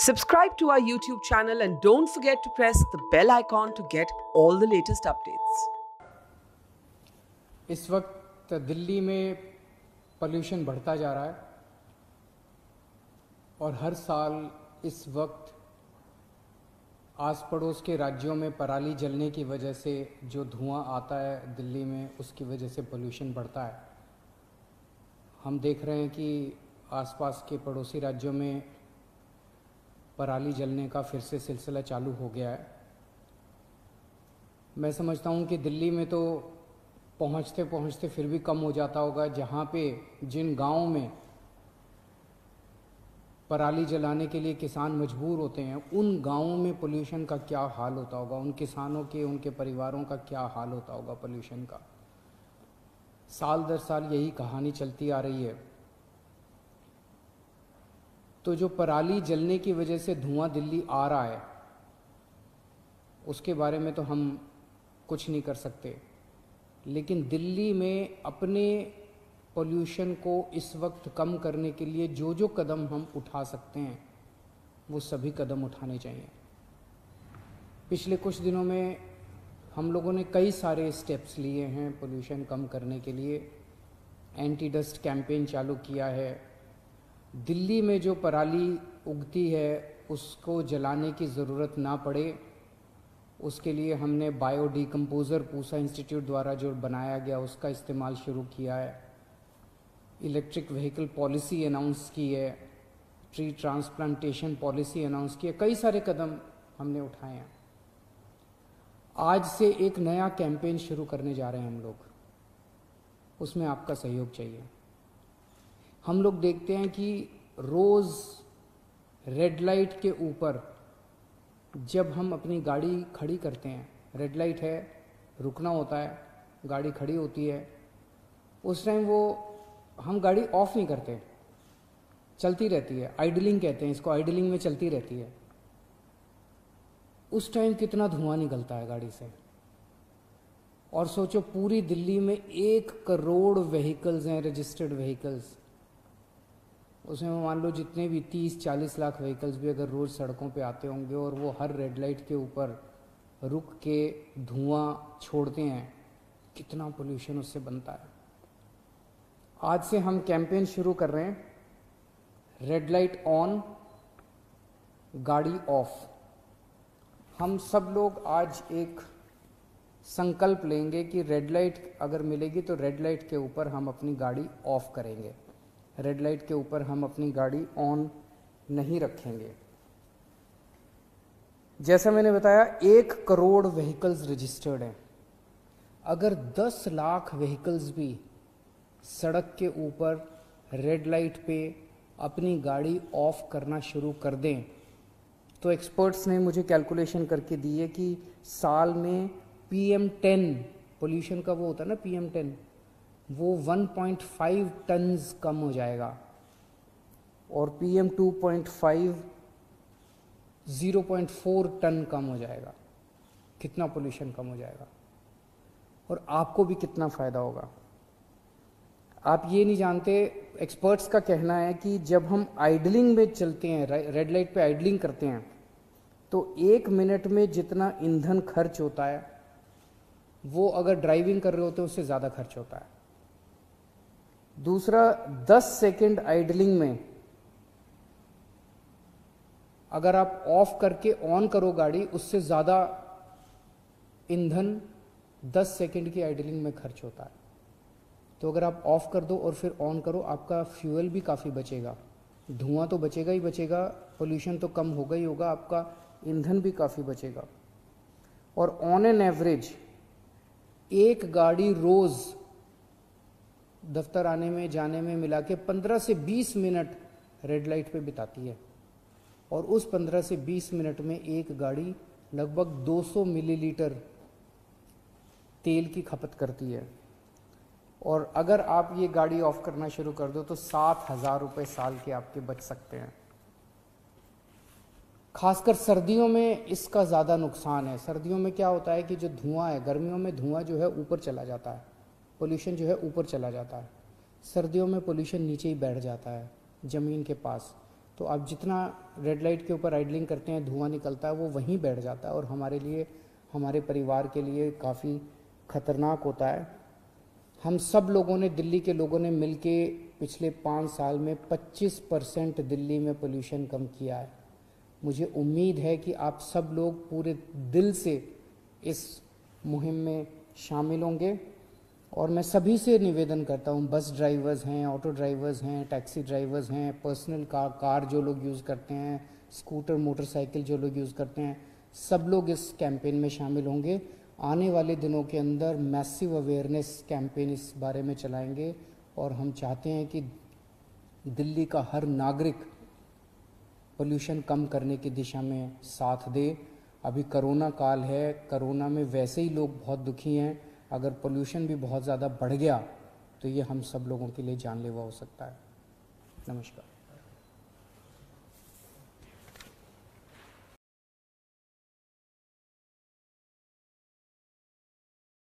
Subscribe to our YouTube channel and don't forget to press the bell icon to get all the latest updates. इस वक्त दिल्ली में pollution बढ़ता जा रहा है और हर साल इस वक्त आस पड़ोस के राज्यों में पराली जलने की वजह से जो धुआँ आता है दिल्ली में, उसकी वजह से पोल्यूशन बढ़ता है हम देख रहे हैं कि आसपास के पड़ोसी राज्यों में पराली जलने का फिर से सिलसिला चालू हो गया है। मैं समझता हूँ कि दिल्ली में तो पहुँचते पहुँचते फिर भी कम हो जाता होगा, जहाँ पे जिन गाँव में पराली जलाने के लिए किसान मजबूर होते हैं, उन गाँवों में पोल्यूशन का क्या हाल होता होगा? उन किसानों के, उनके परिवारों का क्या हाल होता होगा पोल्यूशन का? साल दर साल यही कहानी चलती आ रही है। तो जो पराली जलने की वजह से धुआँ दिल्ली आ रहा है, उसके बारे में तो हम कुछ नहीं कर सकते। लेकिन दिल्ली में अपने पोल्यूशन को इस वक्त कम करने के लिए जो जो कदम हम उठा सकते हैं, वो सभी कदम उठाने चाहिए। पिछले कुछ दिनों में हम लोगों ने कई सारे स्टेप्स लिए हैं पोल्यूशन कम करने के लिए। एंटी डस्ट कैंपेन चालू किया है दिल्ली में जो पराली उगती है, उसको जलाने की ज़रूरत ना पड़े। उसके लिए हमने बायो डिकम्पोज़र पूसा इंस्टीट्यूट द्वारा जो बनाया गया, उसका इस्तेमाल शुरू किया है। इलेक्ट्रिक व्हीकल पॉलिसी अनाउंस की है ट्री ट्रांसप्लांटेशन पॉलिसी अनाउंस की है, कई सारे कदम हमने उठाए हैं। आज से एक नया कैंपेन शुरू करने जा रहे हैं हम लोग। उसमें आपका सहयोग चाहिए। हम लोग देखते हैं कि रोज़ रेड लाइट के ऊपर जब हम अपनी गाड़ी खड़ी करते हैं रेड लाइट है, रुकना होता है, गाड़ी खड़ी होती है, उस टाइम वो हम गाड़ी ऑफ़ नहीं करते, चलती रहती है आइडलिंग कहते हैं इसको आइडलिंग में चलती रहती है। उस टाइम कितना धुआँ निकलता है गाड़ी से। और सोचो पूरी दिल्ली में एक करोड़ व्हीकल्स हैं रजिस्टर्ड व्हीकल्स उसमें मान लो जितने भी तीस, चालीस लाख व्हीकल्स भी अगर रोज़ सड़कों पे आते होंगे और वो हर रेड लाइट के ऊपर रुक के धुआँ छोड़ते हैं, कितना पोल्यूशन उससे बनता है। आज से हम कैंपेन शुरू कर रहे हैं। रेड लाइट ऑन गाड़ी ऑफ़ हम सब लोग आज एक संकल्प लेंगे कि रेड लाइट अगर मिलेगी तो रेड लाइट के ऊपर हम अपनी गाड़ी ऑफ़ करेंगे। रेड लाइट के ऊपर हम अपनी गाड़ी ऑन नहीं रखेंगे। जैसा मैंने बताया, एक करोड़ व्हीकल्स रजिस्टर्ड हैं। अगर 10 लाख व्हीकल्स भी सड़क के ऊपर रेड लाइट पे अपनी गाड़ी ऑफ़ करना शुरू कर दें तो एक्सपर्ट्स ने मुझे कैलकुलेशन करके दी है कि साल में पी एम टेन पोल्यूशन का वो होता है ना पी एम टेन वो 1.5 टन्स कम हो जाएगा और P M two point five zero point four ton कम हो जाएगा। कितना पोल्यूशन कम हो जाएगा और आपको भी कितना फ़ायदा होगा। आप ये नहीं जानते, एक्सपर्ट्स का कहना है कि जब हम आइडलिंग में चलते हैं रेड लाइट पे आइडलिंग करते हैं तो एक मिनट में जितना ईंधन खर्च होता है, वो अगर ड्राइविंग कर रहे होते हैं, उससे ज़्यादा खर्च होता है। दूसरा 10 सेकंड आइडलिंग में अगर आप ऑफ़ करके ऑन करो गाड़ी, उससे ज़्यादा ईंधन 10 सेकंड की आइडलिंग में खर्च होता है। तो अगर आप ऑफ़ कर दो और फिर ऑन करो, आपका फ्यूल भी काफ़ी बचेगा। धुआँ तो बचेगा ही बचेगा पोल्यूशन तो कम होगा ही होगा, आपका ईंधन भी काफ़ी बचेगा। और ऑन एन एवरेज एक गाड़ी रोज़ दफ्तर आने में, जाने में मिला के 15 से 20 मिनट रेड लाइट पे बिताती है। और उस 15 से 20 मिनट में एक गाड़ी लगभग 200 मिलीलीटर तेल की खपत करती है। और अगर आप ये गाड़ी ऑफ़ करना शुरू कर दो तो सात हज़ार रुपये साल के आपके बच सकते हैं। खासकर सर्दियों में इसका ज़्यादा नुकसान है। सर्दियों में क्या होता है कि जो धुआँ है, गर्मियों में धुआँ जो है ऊपर चला जाता है। पोल्यूशन जो है ऊपर चला जाता है। सर्दियों में पोल्यूशन नीचे ही बैठ जाता है, ज़मीन के पास। तो आप जितना रेड लाइट के ऊपर आइडलिंग करते हैं, धुआँ निकलता है, वो वहीं बैठ जाता है और हमारे लिए, हमारे परिवार के लिए काफ़ी खतरनाक होता है। हम सब लोगों ने, दिल्ली के लोगों ने मिल पिछले पाँच साल में 25 परसेंट दिल्ली में पोल्यूशन कम किया है। मुझे उम्मीद है कि आप सब लोग पूरे दिल से इस मुहिम में शामिल होंगे। और मैं सभी से निवेदन करता हूँ बस ड्राइवर्स हैं ऑटो ड्राइवर्स हैं टैक्सी ड्राइवर्स हैं पर्सनल कार कार जो लोग यूज़ करते हैं स्कूटर मोटरसाइकिल जो लोग यूज़ करते हैं, सब लोग इस कैंपेन में शामिल होंगे। आने वाले दिनों के अंदर मैसिव अवेयरनेस कैंपेन इस बारे में चलाएँगे और हम चाहते हैं कि दिल्ली का हर नागरिक पोल्यूशन कम करने की दिशा में साथ दे। अभी करोना काल है, करोना में वैसे ही लोग बहुत दुखी हैं अगर पोल्यूशन भी बहुत ज़्यादा बढ़ गया तो ये हम सब लोगों के लिए जानलेवा हो सकता है। नमस्कार।